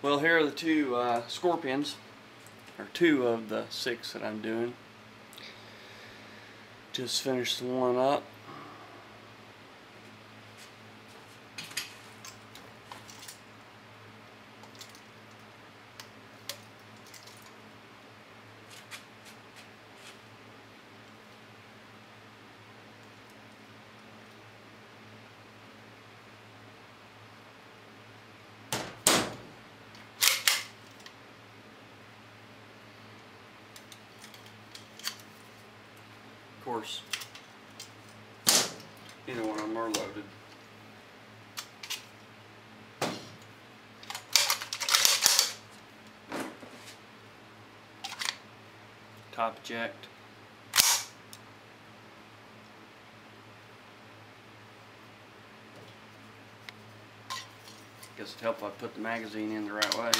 Well, here are the two uh, Skorpions, or two of the six that I'm doing. Just finished one up. Course, either one of them are loaded. Top eject. Guess it helped if I put the magazine in the right way.